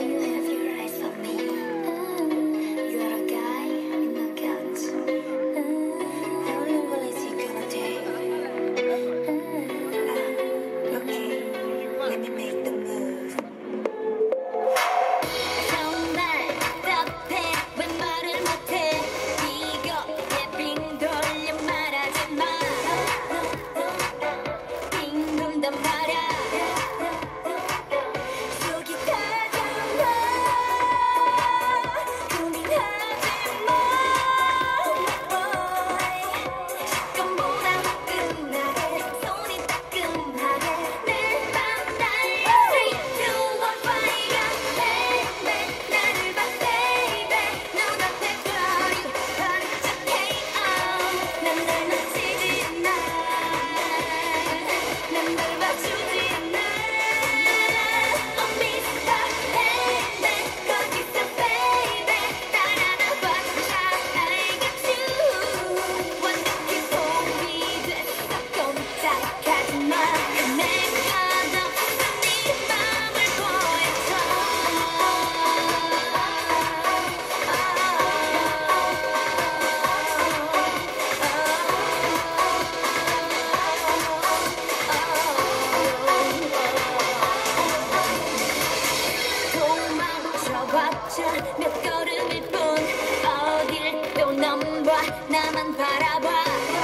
you. 그대로 넘봐 나만 바라봐.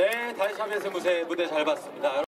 네, 다시 샵에서 무대 잘 봤습니다.